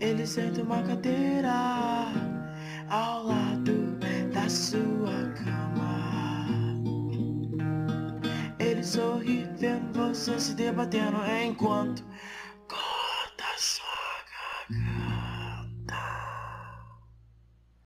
Ele senta uma cadeira ao lado da sua cama. Ele sorri vendo você se debatendo enquanto corta sua garganta.